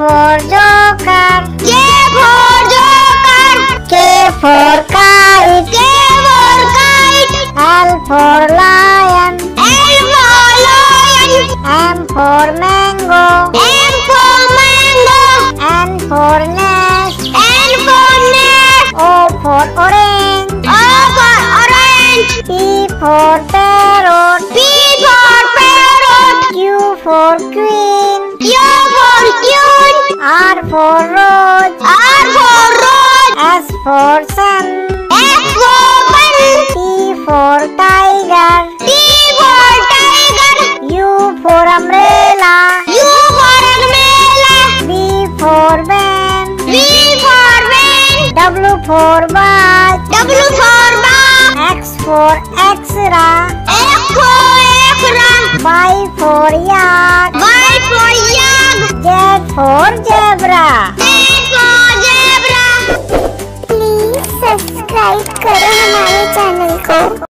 for joker. J for joker. K for kite. K for kite. L for lion. L for lion. M for mango. M for mango. N for nest. N for nest. O for orange. O for orange. P for parrot. P for parrot. Q for queen. R for rose. R for rose. S for sun. S for sun. T for tiger. T for tiger. U for umbrella. U for umbrella. V for van. V for van. W for bus. W for bus. X for x-ray. X for ekra. Y for yak. Like करें हमारे channel को।